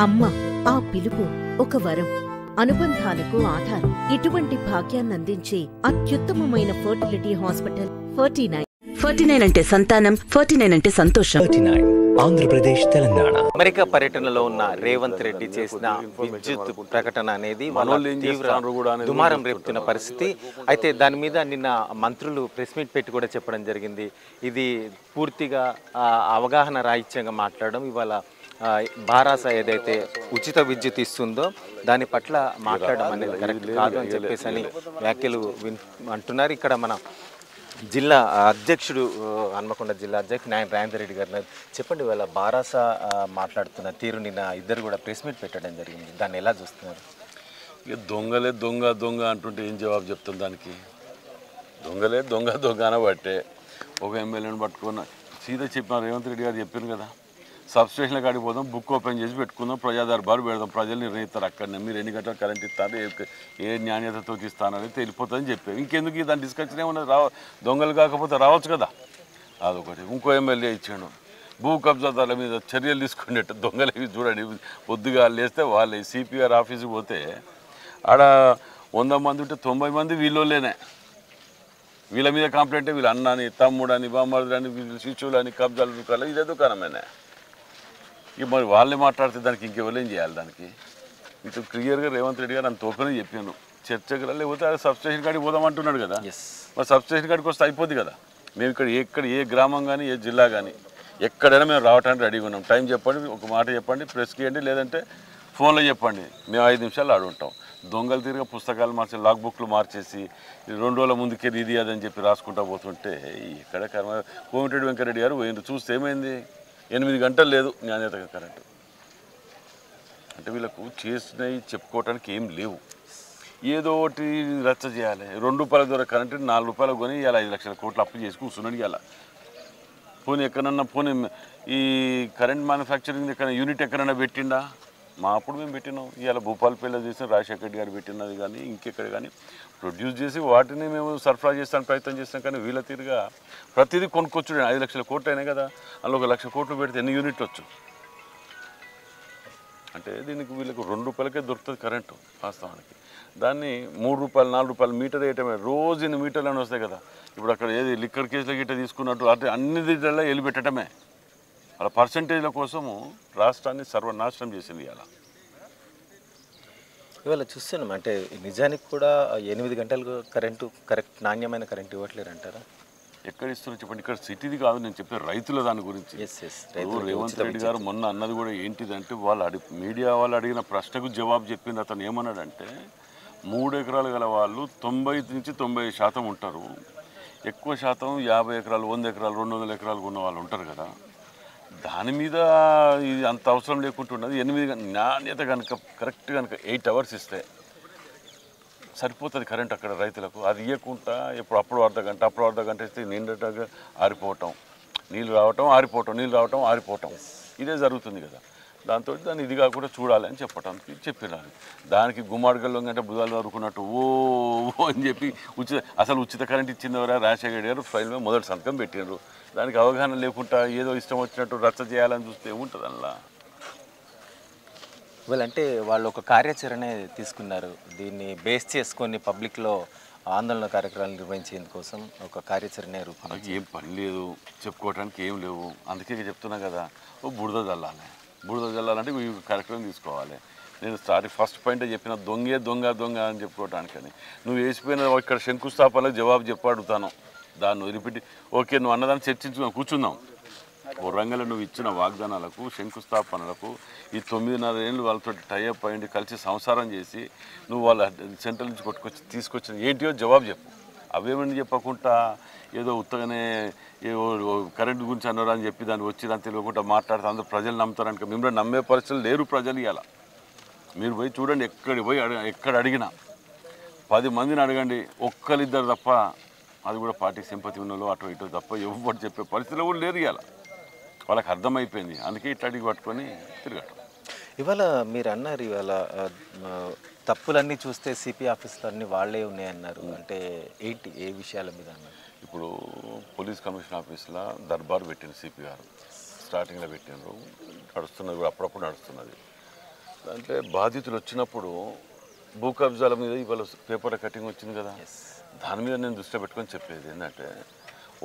అమ్మ ఆ పిలుపు ఒక వరం. అనుబంధాలకు ఆధారం. ఇటువంటి భాగ్యాన్నందించే అత్యుత్తమమైన fertility hospital forty nine forty nine అంటే సంతానం ఫార్టీ నైన్ అంటే సంతోషం. ఆంధ్రప్రదేశ్ తెలంగాణ. అమెరికా పర్యటనలో ఉన్న రేవంత్ రెడ్డి చేసిన విద్యుత్ ప్రకటన అనేది దుమారం రేపుతున్న పరిస్థితి. అయితే దాని మీద నిన్న మంత్రులు ప్రెస్ మీట్ పెట్టి కూడా చెప్పడం జరిగింది. ఇది పూర్తిగా ఆ, అవగాహన రాహిత్యంగా మాట్లాడడం ఇవాళ బారాస ఏదైతే ఉచిత విద్యుత్ ఇస్తుందో దాని పట్ల మాట్లాడడం అనేది కరెక్ట్ కాదు అని చెప్పేసి అని వ్యాఖ్యలు విన్ అంటున్నారు. ఇక్కడ మన జిల్లా అధ్యక్షుడు హన్మకొండ జిల్లా అధ్యక్షుడు నాయన రాజేందర్ రెడ్డి గారు చెప్పండి వాళ్ళ బారాస మాట్లాడుతున్న తీరు నిన్న ఇద్దరు కూడా ప్రెస్ మీట్ పెట్టడం జరిగింది. దాన్ని ఎలా చూస్తున్నారు? ఇక దొంగలే దొంగ దొంగ అంటుంటే ఏం జవాబు చెప్తాం దానికి? దొంగలే దొంగ దొంగ అనబట్టే. ఒక ఎమ్మెల్యేని పట్టుకున్న సీదా చెప్పిన రేవంత్ రెడ్డి గారు చెప్పారు కదా. సబ్స్టేషన్ల కాడికి పోదాం బుక్ ఓపెన్ చేసి పెట్టుకుందాం ప్రజాదర్బారు పెడదాం ప్రజలు నిర్ణయిస్తారు అక్కడనే. మీరు ఎన్ని గంటలు కరెంట్ ఇస్తారు ఏ ఏ నాణ్యతతో ఇస్తానని తెలిపోతుందని చెప్పారు. ఇంకెందుకు దాని డిస్కషన్ ఏమన్నా రావ దొంగలు కాకపోతే రావచ్చు కదా? అదొకటి. ఇంకో ఎమ్మెల్యే ఇచ్చాడు. భూ కబ్జాదారుల మీద చర్యలు తీసుకునేట్టు దొంగలు ఇవి చూడండి. పొద్దుగా లేస్తే వాళ్ళే సిపిఆర్ ఆఫీస్కి పోతే ఆడ వంద మంది ఉంటే తొంభై మంది వీళ్ళోలేనే వీళ్ళ మీద కంప్లైంట్ వీళ్ళ అన్నని తమ్ముడని బామ్మడుదని వీళ్ళు శిశువులని కబ్జాలు దుకాణాలు ఇదే దుకాణమేనే. ఇక మరి వాళ్ళే మాట్లాడితే దానికి ఇంకెవరేం చేయాలి దానికి? ఇటు క్లియర్గా రేవంత్ రెడ్డి గారు అంత ఓపెన్ చెప్పాను చర్చకు లేకపోతే అది సబ్స్టేషన్ కాడికి పోదాం అంటున్నాడు కదా మరి సబ్స్టేషన్ కాడికి వస్తే అయిపోద్ది కదా. మేము ఇక్కడ ఎక్కడ ఏ గ్రామం కానీ ఏ జిల్లా కానీ ఎక్కడైనా మేము రావడానికి రెడీగా ఉన్నాం. టైం చెప్పండి ఒక మాట చెప్పండి ప్రెస్కి ఇవ్వండి లేదంటే ఫోన్లో చెప్పండి. మేము ఐదు నిమిషాలు ఆడు ఉంటాం. దొంగలు తిరిగి పుస్తకాలు మార్చి లాగ్ బుక్లు మార్చేసి రెండు రోజుల ముందుకే ఇది అది అని చెప్పి రాసుకుంటా పోతుంటే ఇక్కడ కర్మ కోమిరెడ్డి వెంకరెడ్డి గారు పోయిండ్రు. చూస్తే ఏమైంది? ఎనిమిది గంటలు లేదు నాణ్యత కరెంటు. అంటే వీళ్ళకు చేసినవి చెప్పుకోవటానికి ఏం లేవు. ఏదో ఒకటి రచ్చ చేయాలి. రెండు రూపాయల ద్వారా కరెంటు నాలుగు రూపాయలు కొని ఇవాళ ఐదు లక్షల కోట్లు అప్పు చేసి కూర్చున్నాడు ఇవాళ పోనీ ఎక్కడన్నా పోనీ ఈ కరెంట్ మ్యానుఫ్యాక్చరింగ్ ఎక్కడ యూనిట్ ఎక్కడన్నా పెట్టిండా? మా అప్పుడు మేము పెట్టినాం. ఇవాళ భూపాలపల్లిలో చేసిన రాజశేఖర్ రెడ్డి గారు పెట్టినది కానీ ఇంకెక్కడ కానీ ప్రొడ్యూస్ చేసి వాటిని మేము సరఫరా చేస్తానికి ప్రయత్నం చేస్తాం కానీ వీళ్ళ తీరుగా ప్రతిదీ కొనుక్కొచ్చు ఐదు లక్షల కోట్లు అయినాయి కదా అందులో ఒక లక్ష కోట్లు పెడితే ఎన్ని యూనిట్లు వచ్చు? అంటే దీనికి వీళ్ళకి రెండు రూపాయలకే దొరుకుతుంది కరెంటు వాస్తవానికి. దాన్ని మూడు రూపాయలు నాలుగు రూపాయలు మీటర్ వేయటమే. రోజు ఇన్ని మీటర్లు అని వస్తాయి కదా. ఇప్పుడు అక్కడ ఏది లిక్కర్ కేసుల గిట్ట తీసుకున్నట్టు అంటే అన్ని దీంట్లో వెళ్ళి పెట్టడమే అలా పర్సంటేజ్ల కోసము రాష్ట్రాన్ని సర్వనాశనం చేసింది ఇవాళ. ఇవాళ చూస్తున్నాం. అంటే నిజానికి కూడా ఎనిమిది గంటలకు కరెంటు కరెక్ట్ నాణ్యమైన కరెంటు ఇవ్వట్లేరు అంటారా ఎక్కడ ఇస్తున్నారు చెప్పండి? ఇక్కడ సిటీది కాదు నేను చెప్పే రైతుల దాని గురించి. రేవంత్ రెడ్డి గారు మొన్న అన్నది కూడా ఏంటిదంటే వాళ్ళు అడి మీడియా వాళ్ళు అడిగిన ప్రశ్నకు జవాబు చెప్పింది అతను ఏమన్నాడంటే మూడు ఎకరాలు గల వాళ్ళు తొంభై నుంచి తొంభై శాతం ఉంటారు. ఎక్కువ శాతం యాభై ఎకరాలు వంద ఎకరాలు రెండు వందల ఎకరాలు ఉన్న వాళ్ళు ఉంటారు కదా. దాని మీద ఇది అంత అవసరం లేకుంటున్నది. ఎనిమిది నాణ్యత కనుక కరెక్ట్ కనుక ఎయిట్ అవర్స్ ఇస్తే సరిపోతుంది కరెంట్ అక్కడ రైతులకు. అది ఇవ్వకుండా ఎప్పుడు అప్పుడు అర్ధ గంట అప్పుడు అర్ధ గంట ఇస్తే నిండటగా ఆరిపోవటం. నీళ్ళు రావటం ఆరిపోవటం నీళ్ళు రావటం ఆరిపోవటం. ఇదే జరుగుతుంది కదా. దాంతో దాన్ని ఇది కాకుండా చూడాలి అని చెప్పడానికి చెప్పినారు. దానికి గుమ్మాడిగల్లో అంటే బుధాలు చదువుకున్నట్టు ఓ ఓ అని చెప్పి ఉచిత అసలు ఉచిత కరెంట్ ఇచ్చిందవరా? రాజశేఖర్ గారు ఫైల్ మీద మొదటి సంతకం పెట్టినారు దానికి అవగాహన లేకుండా ఏదో ఇష్టం వచ్చినట్టు రచ్చ చేయాలని చూస్తే ఏముంటుంది అందులో ఇవాళ అంటే వాళ్ళు ఒక కార్యాచరణ తీసుకున్నారు. దీన్ని బేస్ చేసుకొని పబ్లిక్లో ఆందోళన కార్యక్రమాలు నిర్వహించేందుకోసం ఒక కార్యాచరణ. మనకి ఏం పని లేదు. చెప్పుకోవడానికి ఏం లేవు. అందుకే చెప్తున్నా కదా. ఓ బురద చల్లాలి బూడిద చల్లాలంటే ఈ కార్యక్రమం తీసుకోవాలి. నేను స్టార్టింగ్ ఫస్ట్ పాయింట్ చెప్పిన దొంగే దొంగ దొంగ అని చెప్పుకోవటానికని. నువ్వు వేసిపోయిన ఇక్కడ శంకుస్థాపనలో జవాబు చెప్పాడుతాను దాన్ని వదిలిపెట్టి ఓకే నువ్వు అన్నదాన్ని చర్చించుకున్నాం కూర్చుందాం. ఓ రంగంలో నువ్వు ఇచ్చిన వాగ్దానాలకు శంకుస్థాపనలకు ఈ తొమ్మిదిన్నర ఏళ్ళు వాళ్ళతో టైఅప్ అయ్యండి కలిసి సంసారం చేసి నువ్వు వాళ్ళ సెంట్రల్ నుంచి కొట్టుకొచ్చి తీసుకొచ్చిన ఏంటియో జవాబు చెప్పు. అవేమని చెప్పకుండా ఏదో ఉత్తగానే ఏవో కరెంట్ గురించి అన్నారు అని చెప్పి దాన్ని వచ్చి దాన్ని తెలియకుండా మాట్లాడితే అందరూ ప్రజలు నమ్ముతారనుక. మిమ్మల్ని నమ్మే పరిస్థితులు లేరు ప్రజలు ఇవాళ మీరు పోయి చూడండి ఎక్కడికి పోయి ఎక్కడ అడిగినా. పది మందిని అడగండి ఒక్కరిద్దరు తప్ప అది కూడా పార్టీకి సింపతి ఉన్నలో అటు ఇటు తప్ప ఎవరు చెప్పే పరిస్థితులు కూడా లేరు ఇవాళ వాళ్ళకి అర్థమైపోయింది. అందుకే ఇట్లా అడిగి పట్టుకొని తిరగటం. ఇవాళ మీరు అన్నారు ఇవాళ తప్పులన్నీ చూస్తే సిపి ఆఫీసులు అన్నీ వాళ్ళే ఉన్నాయన్నారు. అంటే ఏంటి ఏ విషయాల మీద అన్నారు? ఇప్పుడు పోలీస్ కమిషన్ ఆఫీస్లో దర్బార్ పెట్టింది సిపి గారు. స్టార్టింగ్లో పెట్టినారు నడుస్తున్నది కూడా అప్పుడప్పుడు నడుస్తున్నది. అంటే బాధితులు వచ్చినప్పుడు భూ కబ్జాల మీద ఇవాళ పేపర్ కటింగ్ వచ్చింది కదా. దాని మీద నేను దృష్టి పెట్టుకొని చెప్పేది ఏంటంటే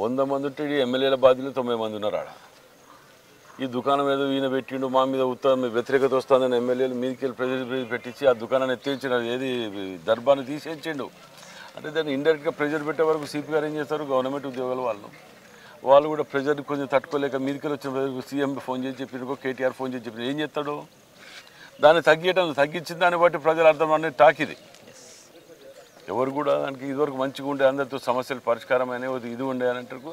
వంద మంది ఉంటే ఎమ్మెల్యేల బాధ్యులు తొంభై మంది ఉన్నారు ఆడ ఈ దుకాణం ఏదో ఈయన పెట్టిండు మా మీద ఉత్తరం వ్యతిరేకత వస్తుందని ఎమ్మెల్యేలు మీదకి వెళ్ళి ప్రెజర్ పెట్టించి ఆ దుకాణాన్ని ఎత్తించిన ఏది దర్బాన్ని తీసేయించిండు. అంటే దాన్ని ఇండైరెక్ట్గా ప్రెజర్ పెట్టే వరకు సిపిఆర్ ఏం చేస్తారు? గవర్నమెంట్ ఉద్యోగాలు వాళ్ళు. వాళ్ళు కూడా ప్రెజర్ కొంచెం తట్టుకోలేక మీదకి వచ్చిన ప్రెజర్ సీఎం ఫోన్ చేసి చెప్పిన కేటీఆర్ ఫోన్ చేసి చెప్పిన ఏం చేస్తాడు? దాన్ని తగ్గించడం తగ్గించిన దాన్ని బట్టి ప్రజలు అర్థం అనేది టాక్ ఇది. ఎవరు కూడా దానికి ఇదివరకు మంచిగా ఉండే అందరితో సమస్యలు పరిష్కారం అనేవి ఇది ఉండే అని అంటారు.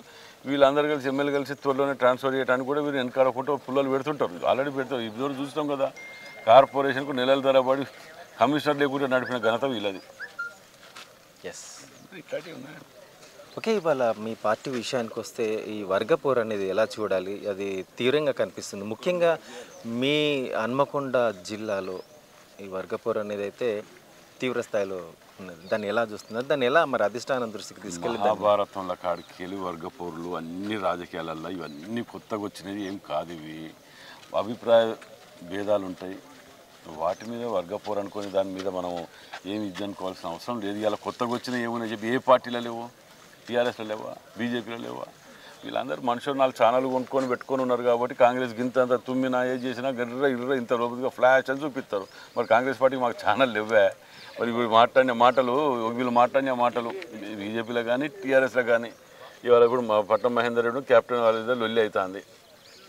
వీళ్ళందరూ కలిసి ఎమ్మెల్యే కలిసి త్వరలోనే ట్రాన్స్ఫర్ చేయడానికి కూడా వీరు వెనకాడకుండా పుల్లలు పెడుతుంటారు. ఆల్రెడీ పెడతారు. ఇదివరకు చూస్తాం కదా కార్పొరేషన్కు నెలల ధరపడి కమిషనర్ లేకుండా నడిపిన ఘనత వీళ్ళది. ఎస్ ఇట్లాంటివి ఉన్నాయి? ఓకే ఇవాళ మీ పార్టీ విషయానికి వస్తే ఈ వర్గపోర్ అనేది ఎలా చూడాలి? అది తీవ్రంగా కనిపిస్తుంది. ముఖ్యంగా మీ హన్మకొండ జిల్లాలో ఈ వర్గపోర్ అనేది అయితే తీవ్ర స్థాయిలో చూస్తున్నారు. దాన్ని ఎలా చూస్తున్నారు? దాన్ని ఎలా మరి అధిష్టానం దృష్టికి తీసుకెళ్ళి దాన్ని- మహాభారతంలో కాడికి వెళ్ళి వర్గ పౌరులు అన్ని రాజకీయాలల్లో ఇవన్నీ కొత్తగా వచ్చినవి ఏం కాదు ఇవి. అభిప్రాయ భేదాలు ఉంటాయి వాటి మీద వర్గ పోరు అనుకొని దాని మీద మనం ఏమి ఇది అనుకోవాల్సిన అవసరం లేదు. ఇలా కొత్తగా వచ్చినాయి ఏమైనా చెప్పి ఏ పార్టీలో లేవు? టీఆర్ఎస్లో లేవా? బీజేపీలో లేవా? వీళ్ళందరూ మనుషులు నాలుగు ఛానల్ కొనుక్కొని పెట్టుకొని ఉన్నారు కాబట్టి కాంగ్రెస్ గింత అంత తుమ్మినా ఏ చేసినా గర్ర ఇర్ర ఇంత రోజుగా ఫ్లాష్ అని చూపిస్తారు. మరి కాంగ్రెస్ పార్టీకి మాకు ఛానల్ లేవే? మరి మాట్లాడిన మాటలు వీళ్ళు మాట్లాడిన మాటలు బీజేపీలో కానీ టీఆర్ఎస్లో కానీ ఇవాళ ఇప్పుడు మా పట్టం మహేందర్ రెడ్డి కెప్టెన్ వాళ్ళ ఇద్దరు లొల్లి అవుతుంది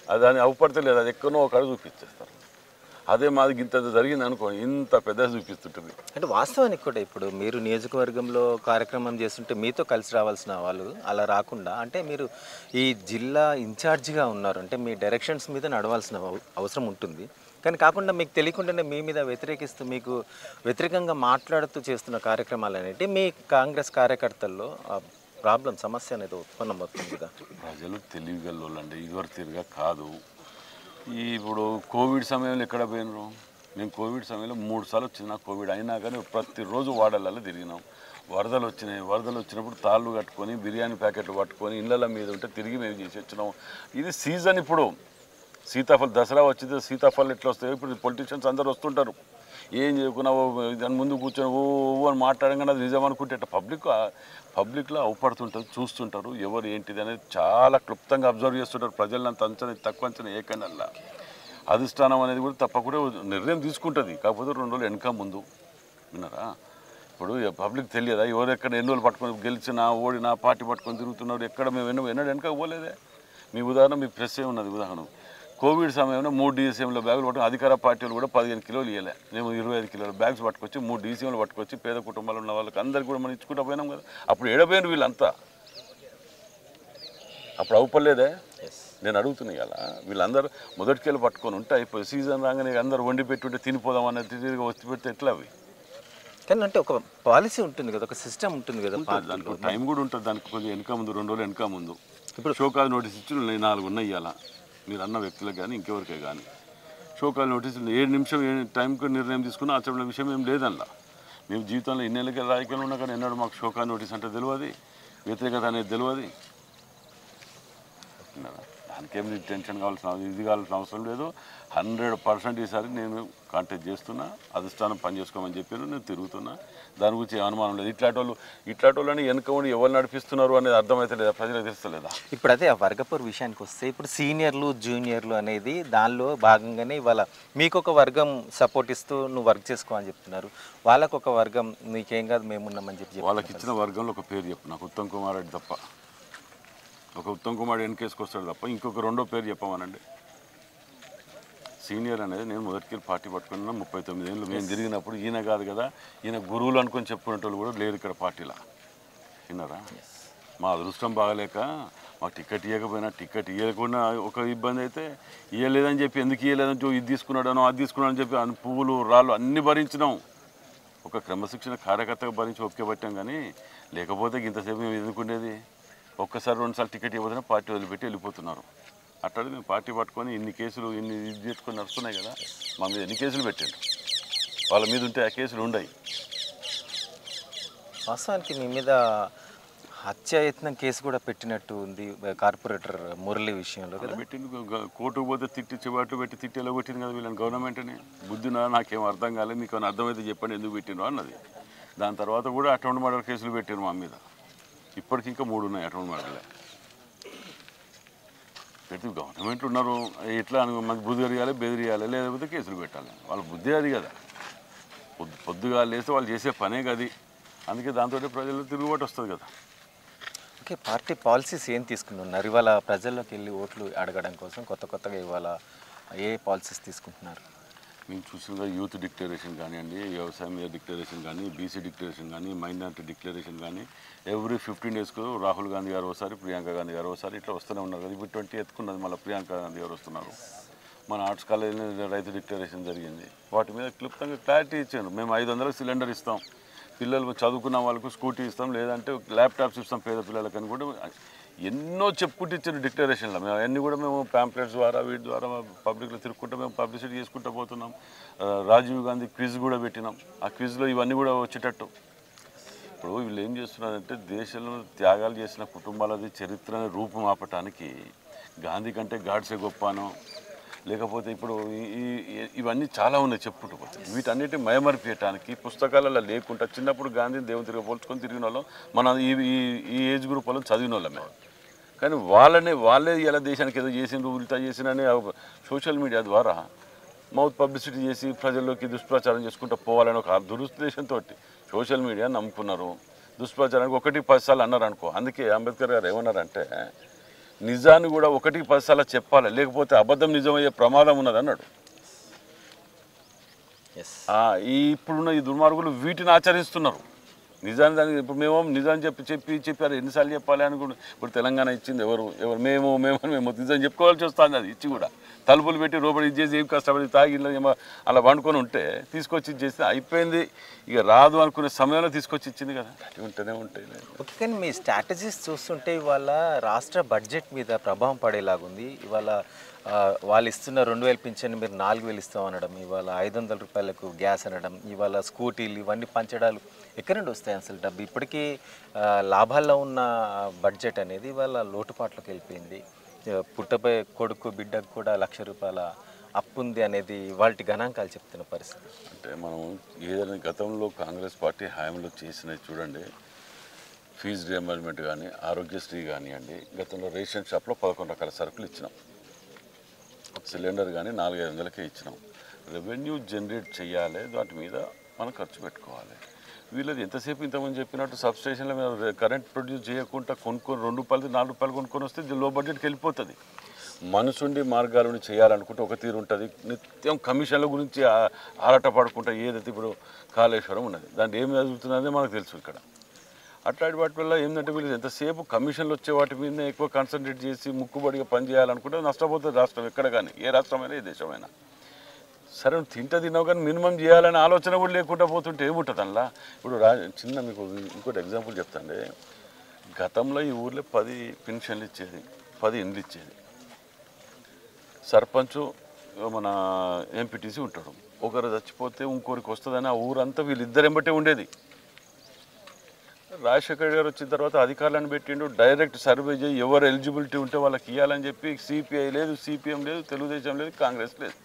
అది అని అవపడతలేదు అది ఎక్కడో ఒక చూపించేస్తారు అదే మాది ఇంత జరిగింది అనుకోండి ఇంత పెద్ద చూపిస్తుంటుంది. అంటే వాస్తవానికి కూడా ఇప్పుడు మీరు నియోజకవర్గంలో కార్యక్రమం చేస్తుంటే మీతో కలిసి రావాల్సిన వాళ్ళు అలా రాకుండా అంటే మీరు ఈ జిల్లా ఇన్ఛార్జిగా ఉన్నారు అంటే మీ డైరెక్షన్స్ మీద నడవాల్సిన అవ- అవసరం ఉంటుంది. కానీ కాకుండా మీకు తెలియకుండానే మీ మీద వ్యతిరేకిస్తూ మీకు వ్యతిరేకంగా మాట్లాడుతూ చేస్తున్న కార్యక్రమాలు అనేవి మీ కాంగ్రెస్ కార్యకర్తల్లో ప్రాబ్లం సమస్య అనేది ఉత్పన్నమవుతుంది కదా? ప్రజలు తెలివిగల్లోళ్ళండి. ఇదివరకు తిరిగా కాదు. ఇప్పుడు కోవిడ్ సమయంలో ఎక్కడ పోయినరు? మేము కోవిడ్ సమయంలో మూడు సార్లు వచ్చింది నాకు కోవిడ్. అయినా కానీ ప్రతిరోజు వాడలలో తిరిగినాం. వరదలు వచ్చినాయి. వరదలు వచ్చినప్పుడు తాళ్ళు కట్టుకొని బిర్యానీ ప్యాకెట్లు పట్టుకొని ఇళ్ళ మీద ఉంటే తిరిగి మేము చేసి వచ్చినాం. ఇది సీజన్ ఇప్పుడు. సీతాఫలం దసరా వచ్చింది సీతాఫలం ఎట్లా వస్తాయో ఇప్పుడు పొలిటీషియన్స్ అందరు వస్తుంటారు. ఏం చేయకున్నా ఓ దాని ముందు కూర్చొని ఓ అని మాట్లాడగానే అది నిజం అనుకుంటే పబ్లిక్ పబ్లిక్లో అవపడుతుంటారు చూస్తుంటారు ఎవరు ఏంటిది అనేది చాలా క్లుప్తంగా అబ్జర్వ్ చేస్తుంటారు. ప్రజలంత అంచనా తక్కువ అంచనా ఏకనల్లా అధిష్టానం అనేది కూడా తప్పకుండా నిర్ణయం తీసుకుంటుంది. కాకపోతే రెండు రోజులు వెనక ముందు. విన్నారా? ఇప్పుడు పబ్లిక్ తెలియదా? ఎవరు ఎక్కడ ఎన్ని రోజులు పట్టుకొని గెలిచినా ఓడినా పార్టీ పట్టుకొని తిరుగుతున్నారు ఎక్కడ మేము ఎన్నో ఎన్నడూ వెనక పోలేదే. మీ ఉదాహరణ మీ ప్రెస్ ఏ ఉన్నది ఉదాహరణ. కోవిడ్ సమయంలో మూడు డీసీఎంలో బ్యాగులు పట్టుకుని అధికార పార్టీలు కూడా పదిహేను కిలోలు ఇవ్వలే మేము ఇరవై ఐదు కిలోల బ్యాగ్స్ పట్టుకొచ్చి మూడు డీసీఎంలు పట్టుకొచ్చి పేద కుటుంబాలు ఉన్న వాళ్ళకి అందరికి కూడా మనం ఇచ్చుకుంటూ పోయినాం కదా. అప్పుడు ఏడపోయిన వీళ్ళంతా. అప్పుడు అవుపలేదే నేను అడుగుతున్నా ఇలా వీళ్ళందరూ మొదటికెళ్ళి పట్టుకొని ఉంటే అయిపోయి సీజన్ రాగానే అందరూ వండి పెట్టుంటే తినిపోదాం అన్నది తిరిగి వచ్చి పెడితే ఎట్లా అవి? కానీ అంటే ఒక పాలసీ ఉంటుంది కదా ఒక సిస్టమ్ ఉంటుంది కదా. దానికి టైం కూడా ఉంటుంది దానికి కొంచెం వెనక ముందు రెండు రోజులు వెనక ముందు. ఇప్పుడు షోకాజ్ నోటీస్ ఇచ్చి నాలుగు ఉన్నాయి ఇవాళ. మీరు అన్న వ్యక్తులకు కానీ ఇంకెవరికే కానీ షోకాజ్ నోటీసులు ఏడు నిమిషం ఏ టైంకి నిర్ణయం తీసుకున్నా ఆచరణ విషయం ఏం లేదన్నా. మేము జీవితంలో ఇన్నేళ్ళకి రాజకీయాలు ఉన్నా కానీ ఎన్నడూ మాకు షోకాజ్ నోటీస్ అంటే తెలియదు వ్యతిరేకత అనేది తెలియదు దానికేం నీకు టెన్షన్ కావాల్సిన ఇది కావాల్సిన అవసరం లేదు. హండ్రెడ్ పర్సెంట్ ఈసారి నేను కాంటాక్ట్ చేస్తున్నా. అధిష్టానం పని చేసుకోమని చెప్పారు. నేను తిరుగుతున్నా. దాని గురించి అనుమానం లేదు. ఇట్లాంటి వాళ్ళు ఇట్లాంటి వాళ్ళని వెనుక ఉండి ఎవరు నడిపిస్తున్నారు అనేది అర్థమైతే లేదా? ప్రజలకు తెలుస్తలేదా? ఇప్పుడు అదే ఆ వర్గపూర్ విషయానికి వస్తే ఇప్పుడు సీనియర్లు జూనియర్లు అనేది దానిలో భాగంగానే ఇవాళ మీకు ఒక వర్గం సపోర్ట్ ఇస్తూ నువ్వు వర్క్ చేసుకో అని చెప్తున్నారు. వాళ్ళకు ఒక వర్గం నీకేం కాదు మేమున్నామని చెప్పి వాళ్ళకి ఇచ్చిన వర్గంలో ఒక పేరు చెప్పు. నాకు ఉత్తమ్ కుమార్ రెడ్డి తప్ప. ఒక ఉత్తమ్ కుమార్ వెనకేసుకొస్తాడు తప్ప ఇంకొక రెండో పేరు చెప్పమనండి. సీనియర్ అనేది నేను మొదటికి పార్టీ పట్టుకున్న ముప్పై తొమ్మిది ఏళ్ళు మేము తిరిగినప్పుడు ఈయన కాదు కదా ఈయన గురువులు అనుకొని చెప్పుకునేటోళ్ళు కూడా లేరు ఇక్కడ పార్టీలో. విన్నారా? మా అదృష్టం బాగలేక మా టికెట్ ఇవ్వకపోయినా టికెట్ ఇవ్వకుండా ఒక ఇబ్బంది అయితే ఇవ్వలేదని చెప్పి ఎందుకు ఇవ్వలేదని చెప్పి ఇది తీసుకున్నాడనో అది తీసుకున్నాడని చెప్పి పువ్వులు రాళ్ళు అన్ని భరించినాం. ఒక క్రమశిక్షణ కార్యకర్తగా భరించి ఒప్పుకే పట్టాం కానీ లేకపోతే ఇంతసేపు మేము ఎందుకుండేది ఒక్కసారి రెండుసార్లు టికెట్ ఇవ్వదని పార్టీ వదిలిపెట్టి వెళ్ళిపోతున్నారు. అట్లా మేము పార్టీ పట్టుకొని ఇన్ని కేసులు ఇన్ని ఇది చేసుకొని నడుస్తున్నాయి కదా మా మీద ఎన్ని కేసులు పెట్టండి వాళ్ళ మీద ఉంటే ఆ కేసులు ఉండయి. వాస్తవానికి మీ మీద హత్యాయత్నం కేసు కూడా పెట్టినట్టు ఉంది కార్పొరేటర్ మురళి విషయంలో కదా? పెట్టింది కోర్టుకు పోతే తిట్టి చివాట్లు పెట్టి తిట్టేలా కొట్టింది కదా వీళ్ళని గవర్నమెంట్ని? బుద్ధినా నాకేం అర్థం కాలేదు మీకు అర్థమైతే చెప్పండి ఎందుకు పెట్టినో అన్నది. దాని తర్వాత కూడా అటౌంట్ మర్డర్ కేసులు పెట్టారు మా మీద. ఇప్పటికి ఇంకా మూడు ఉన్నాయి అటువంటి మర్డర్లే పెట్టి గవర్నమెంట్ ఉన్నారు ఎట్లా అని మనకు బుద్ధి ఎరగాలి బెదిరియాలి లేకపోతే కేసులు పెట్టాలి. వాళ్ళ బుద్ధి అది కదా. పొద్దు పొద్దుగా లేస్తే వాళ్ళు చేసే పనే కది అందుకే దాంతో ప్రజలు తిరుగుబాటు వస్తుంది కదా. ఓకే పార్టీ పాలసీస్ ఏం తీసుకుంటున్నారు? ఇవాళ ప్రజల్లోకి వెళ్ళి ఓట్లు అడగడం కోసం కొత్త కొత్తగా ఇవాళ ఏ పాలసీస్ తీసుకుంటున్నారు? మేము చూసిన యూత్ డిక్లరేషన్ కానివ్వండి వ్యవసాయం డిక్లరేషన్ కానీ బీసీ డిక్లరేషన్ కానీ మైనార్టీ డిక్లరేషన్ కానీ ఎవ్రీ ఫిఫ్టీన్ డేస్కు రాహుల్ గాంధీ గారు ఒకసారి ప్రియాంక గాంధీ గారు ఒకసారి ఇట్లా వస్తూనే ఉన్నారు కదా. ఇప్పుడు ట్వంటీ ఎత్తుకున్నది మళ్ళీ ప్రియాంక గాంధీ గారు వస్తున్నారు. మన ఆర్ట్స్ కాలేజీలో రైతు డిక్లరేషన్ జరిగింది. వాటి మీద క్లుప్తంగా క్లారిటీ ఇచ్చారు. మేము ఐదు వందలకు సిలిండర్ ఇస్తాం. పిల్లలు చదువుకున్న వాళ్ళకు స్కూటీ ఇస్తాం లేదంటే ల్యాప్టాప్స్ ఇస్తాం పేద పిల్లలకి అని కూడా ఎన్నో చెప్పుకుంటూ ఇచ్చిన డిక్లరేషన్లో. మేము అవన్నీ కూడా మేము ప్యాంప్లెట్స్ ద్వారా వీటి ద్వారా పబ్లిక్లో తిరుగుకుంటూ మేము పబ్లిసిటీ చేసుకుంటూ పోతున్నాం. రాజీవ్ గాంధీ క్విజ్ కూడా పెట్టినాం. ఆ క్విజ్లో ఇవన్నీ కూడా వచ్చేటట్టు. ఇప్పుడు వీళ్ళు ఏం చేస్తున్నారంటే దేశంలో త్యాగాలు చేసిన కుటుంబాలది చరిత్రని రూపుమాపటానికి గాంధీ కంటే గాడ్సే గొప్పనో లేకపోతే ఇప్పుడు ఈ- ఇవన్నీ చాలా ఉన్నాయి చెప్పుకుంటూ పోతే. వీటన్నిటి మయమర్పియటానికి పుస్తకాలలో లేకుండా చిన్నప్పుడు గాంధీని దేవుని తిరిగి పోల్చుకొని తిరిగిన వాళ్ళం మన ఈ ఈ- ఏజ్ గ్రూప్ వాళ్ళని చదివిన వాళ్ళమే. కానీ వాళ్ళనే వాళ్ళే ఇలా దేశానికి ఏదో చేసిండ్రు ఉల్టా చేసినని సోషల్ మీడియా ద్వారా మౌత్ పబ్లిసిటీ చేసి ప్రజల్లోకి దుష్ప్రచారం చేసుకుంటూ పోవాలని ఒక దురుద్దేశంతో సోషల్ మీడియా నమ్ముకున్నారు. దుష్ప్రచారానికి ఒకటి పది సార్లు అన్నారు అనుకో అందుకే అంబేద్కర్ గారు ఏమన్నారంటే నిజాన్ని కూడా ఒకటికి పది సార్లు చెప్పాలి? లేకపోతే అబద్ధం నిజమయ్యే ప్రమాదం ఉన్నది అన్నాడు. ఈ ఇప్పుడున్న ఈ దుర్మార్గులు వీటిని ఆచరిస్తున్నారు. నిజాన్ని దానికి ఇప్పుడు మేము నిజాన్ని చెప్పి చెప్పి చెప్పారు ఎన్నిసార్లు చెప్పాలి అని కూడా ఇప్పుడు తెలంగాణ ఇచ్చింది ఎవరు ఎవరు మేము మేము మేము నిజం చెప్పుకోవాల్సి వస్తుంది అది ఇచ్చి కూడా. తలుపులు పెట్టి రూపడి ఇచ్చేసి ఏం కష్టపడి తాగి ఏమో అలా వండుకొని ఉంటే తీసుకొచ్చి ఇచ్చేస్తే అయిపోయింది. ఇక రాదు అనుకునే సమయంలో తీసుకొచ్చి ఇచ్చింది కదా. అవి ఉంటూనే ఉంటాయి. ఓకే కానీ మీ స్ట్రాటజీస్ చూస్తుంటే ఇవాళ రాష్ట్ర బడ్జెట్ మీద ప్రభావం పడేలాగుంది. ఇవాళ వాళ్ళు ఇస్తున్న రెండు వేలు పింఛన్ మీరు నాలుగు వేలు ఇస్తాం అనడం ఇవాళ ఐదు వందల రూపాయలకు గ్యాస్ అనడం ఇవాళ స్కూటీలు ఇవన్నీ పంచడాలు ఎక్కడి నుండి వస్తాయి అసలు డబ్బు? ఇప్పటికీ లాభాల్లో ఉన్న బడ్జెట్ అనేది ఇవాళ లోటుపాట్లకు వెళ్ళిపోయింది. పుట్టపై కొడుకు బిడ్డకు కూడా లక్ష రూపాయల అప్పు ఉంది అనేది వాళ్ళ గణాంకాలు చెప్తున్న పరిస్థితి. అంటే మనం ఏదైనా గతంలో కాంగ్రెస్ పార్టీ హామీలో చేసినవి చూడండి. ఫీజు రియంబర్మెంట్ కానీ ఆరోగ్యశ్రీ కానివ్వండి గతంలో రేషన్ షాప్లో పదకొండు రకాల సరుకులు ఇచ్చినాం. సిలిండర్ కానీ నాలుగైదు వందలకే ఇచ్చినాం. రెవెన్యూ జనరేట్ చేయాలి వాటి మీద మనం ఖర్చు పెట్టుకోవాలి. వీళ్ళది ఎంతసేపు ఇంతమంది చెప్పినట్టు సబ్ స్టేషన్లో మీద కరెంట్ ప్రొడ్యూస్ చేయకుండా కొనుక్కొని రెండు రూపాయలు నాలుగు రూపాయలు కొనుక్కొని వస్తే లో బడ్జెట్కి వెళ్ళిపోతుంది. మనసుండి మార్గాలను చేయాలనుకుంటే ఒక తీరు ఉంటుంది. నిత్యం కమిషన్ల గురించి ఆరాట ఆరాటపడుకుంటా ఏదైతే ఇప్పుడు కాళేశ్వరం ఉన్నది. దాన్ని ఏం జరుగుతున్నదే మనకు తెలుసు ఇక్కడ. అట్లాంటి వాటి వల్ల ఏంటంటే వీళ్ళు ఎంతసేపు కమిషన్లు వచ్చే వాటి మీద ఎక్కువ కాన్సన్ట్రేట్ చేసి ముక్కుబడిగా పని చేయాలనుకుంటే నష్టపోతుంది రాష్ట్రం ఎక్కడ కానీ ఏ రాష్ట్రమైనా ఏ దేశమైనా. సరే తింట తింటే తిన్నావు కానీ మినిమం చేయాలనే ఆలోచన కూడా లేకుండా పోతుంటే ఏముంటుంది అందులో? ఇప్పుడు రా చిన్న మీకు ఇంకోటి ఎగ్జాంపుల్ చెప్తాండి. గతంలో ఈ ఊర్లో పది పెన్షన్లు ఇచ్చేది పది ఇండ్లు ఇచ్చేది. సర్పంచ్ మన ఎంపీటీసీ ఉంటాడు. ఒకరు చచ్చిపోతే ఇంకొకరికి వస్తుందని ఆ ఊరంతా వీళ్ళిద్దరు ఎంబటే ఉండేది. రాజశేఖర్ గారు వచ్చిన తర్వాత అధికారులను పెట్టిండు. డైరెక్ట్ సర్వే చేయి. ఎవరు ఎలిజిబిలిటీ ఉంటే వాళ్ళకి ఇవ్వాలని చెప్పి సిపిఐ లేదు సిపిఎం లేదు తెలుగుదేశం లేదు కాంగ్రెస్ లేదు.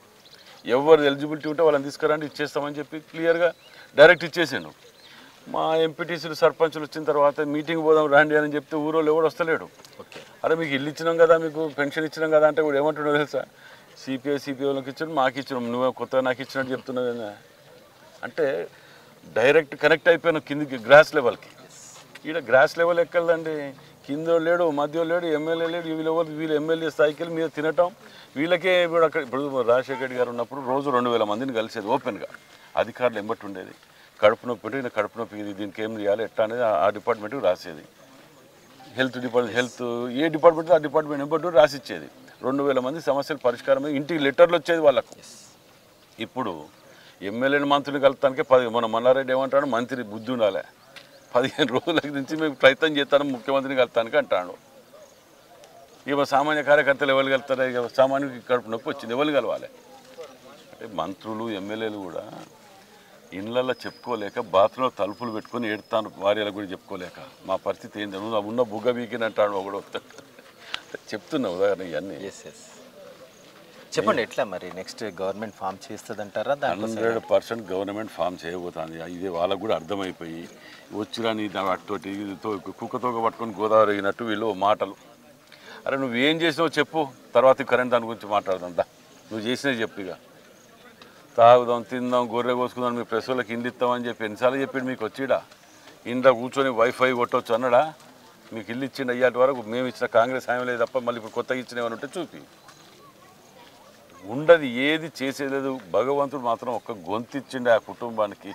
ఎవరు ఎలిజిబిలిటీ ఉంటే వాళ్ళని తీసుకురండి ఇచ్చేస్తామని చెప్పి క్లియర్గా డైరెక్ట్ ఇచ్చేసిండు. మా ఎంపీటీసీలు సర్పంచులు వచ్చిన తర్వాత మీటింగ్ పోదాం రండి అని చెప్తే ఊరోళ్ళు ఎవడు వస్తలేడు అరే మీకు ఇల్లు ఇచ్చినాం కదా మీకు పెన్షన్ ఇచ్చినాం కదా అంటే కూడా ఏమంటున్నావు తెలుసా? సిపిఐ సిపిఐ వాళ్ళకి ఇచ్చాను మాకు ఇచ్చినాం నువ్వు కొత్తగా నాకు ఇచ్చినట్టు చెప్తున్నావు అంటే డైరెక్ట్ కనెక్ట్ అయిపోయాను కిందికి గ్రాస్ లెవెల్కి ఈడ గ్రాస్ లెవెల్ ఎక్కదండి కింద లేడు మధ్య లేడు ఎమ్మెల్యే లేడు వీళ్ళు ఎవరు వీళ్ళు ఎమ్మెల్యే స్థాయికి వెళ్ళి మీద తినటం. వీళ్ళకే ఇప్పుడు అక్కడ ఇప్పుడు రాజశేఖర రెడ్డి గారు ఉన్నప్పుడు రోజు రెండు వేల మందిని కలిసేది ఓపెన్గా అధికారులు ఎంబట్టి ఉండేది. కడుపు నొప్పి ఉంటే ఈయన కడుపు నొప్పి ఇది దీనికి ఏం చేయాలి ఎట్లా అనేది ఆ- డిపార్ట్మెంట్కి రాసేది. హెల్త్ డిపార్ట్మెంట్ హెల్త్ ఏ డిపార్ట్మెంట్ ఆ డిపార్ట్మెంట్ ఎంబట్టి రాసిచ్చేది. రెండు వేల మంది సమస్యల పరిష్కారం ఇంటికి లెటర్లు వచ్చేది వాళ్ళకు. ఇప్పుడు ఎమ్మెల్యేని మంత్రిని కలుపుతానికే పది మన మల్లారెడ్డి ఏమంటాడు? మంత్రి బుద్ధి ఉండాలి. పదిహేను రోజుల నుంచి మేము ప్రయత్నం చేస్తాను ముఖ్యమంత్రిని కలుపుతానికి అంటాడు. ఇవ సామాన్య కార్యకర్తలు ఎవరు కలుపుతారు ఇక సామాన్యుడికి కడుపు నొప్పి వచ్చింది ఎవరు కలవాలి? అంటే మంత్రులు ఎమ్మెల్యేలు కూడా ఇళ్ళల్లో చెప్పుకోలేక బాత్రూంలో తలుపులు పెట్టుకొని ఏడుతాను భార్యలకు కూడా చెప్పుకోలేక. మా పరిస్థితి ఏంటి ఉన్న బుగ్గ బీకిని అంటాడు ఒకడు. చెప్తున్నావు ఉదాహరణ ఇవన్నీ. ఎస్ ఎస్ చెప్పండి ఎట్లా మరి నెక్స్ట్ గవర్నమెంట్ ఫామ్ చేస్తుందంటారా? హండ్రెడ్ పర్సెంట్ గవర్నమెంట్ ఫామ్ చేయబోతుంది. ఇది వాళ్ళకు కూడా అర్థమైపోయి వచ్చిరాని ఇదితో కుక్కతో పట్టుకొని గోదావరి అయినట్టు వీళ్ళు మాటలు. అరే నువ్వు ఏం చేసినావు చెప్పు. తర్వాత కరెంట్ దాని గురించి మాట్లాడదాం. దా నువ్వు చేసినవి చెప్పు ఇక. తాగుదాం తిందాం గొర్రె కోసుకుందాం మీ ప్రెస్ వాళ్ళకి ఇండ్లు ఇస్తామని చెప్పి ఎన్నిసార్లు చెప్పిండు మీకు వచ్చిడా? ఇంట్లో కూర్చొని వైఫై కొట్టవచ్చు అన్నాడా? మీకు ఇల్లు ఇచ్చిండు అయ్యాటి వరకు మేము ఇచ్చిన కాంగ్రెస్ హామీ లేదు తప్ప మళ్ళీ ఇప్పుడు కొత్తగా ఇచ్చిన ఏమైనా ఉంటే చూపి. ఉండదు ఏది చేసేలేదు భగవంతుడు మాత్రం ఒక్క గొంతు ఆ కుటుంబానికి.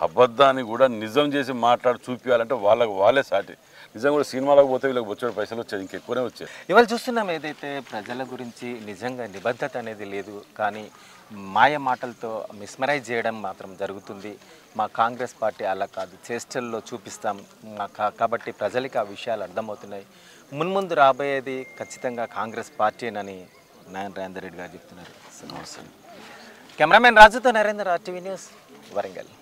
అబద్ధాన్ని కూడా నిజం చేసి మాట్లాడి చూపించాలంటే వాళ్ళకి వాళ్ళే సాటి. నిజం కూడా సినిమాలకు పోతే వీళ్ళకి వచ్చాడు పైసలు వచ్చేది ఇంకెక్కువనే వచ్చేది. ఇవాళ చూస్తున్నాం ఏదైతే ప్రజల గురించి నిజంగా నిబద్ధత అనేది లేదు కానీ మాయ మాటలతో మిస్మరైజ్ చేయడం మాత్రం జరుగుతుంది. మా కాంగ్రెస్ పార్టీ అలా కాదు చేష్టల్లో చూపిస్తాం. మా కా- కాబట్టి ప్రజలకి ఆ విషయాలు అర్థమవుతున్నాయి. మున్ముందు రాబోయేది ఖచ్చితంగా కాంగ్రెస్ పార్టీనని నాయన రేందర్ రెడ్డి గారు చెప్తున్నారు. కెమెరామెన్ రాజుతో నరేంద్ర ఆర్టీవీ న్యూస్ వరంగల్.